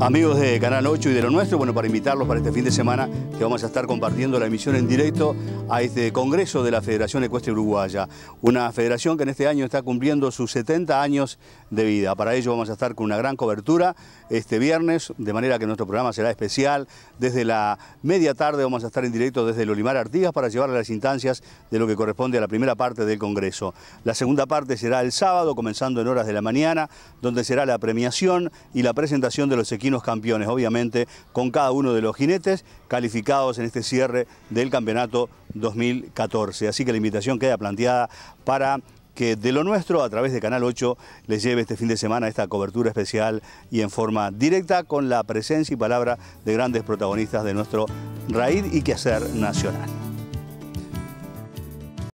Amigos de Canal 8 y de lo nuestro, bueno, para invitarlos para este fin de semana que vamos a estar compartiendo la emisión en directo a este Congreso de la Federación Ecuestre Uruguaya, una federación que en este año está cumpliendo sus 70 años de vida. Para ello vamos a estar con una gran cobertura este viernes, de manera que nuestro programa será especial. Desde la media tarde vamos a estar en directo desde el Olimar Artigas para llevarle las instancias de lo que corresponde a la primera parte del Congreso. La segunda parte será el sábado, comenzando en horas de la mañana, donde será la premiación y la presentación de los equipos campeones, obviamente, con cada uno de los jinetes calificados en este cierre del campeonato 2014. Así que la invitación queda planteada para que de lo nuestro, a través de Canal 8, les lleve este fin de semana esta cobertura especial y en forma directa con la presencia y palabra de grandes protagonistas de nuestro raíz y quehacer nacional.